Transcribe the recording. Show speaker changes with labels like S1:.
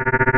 S1: you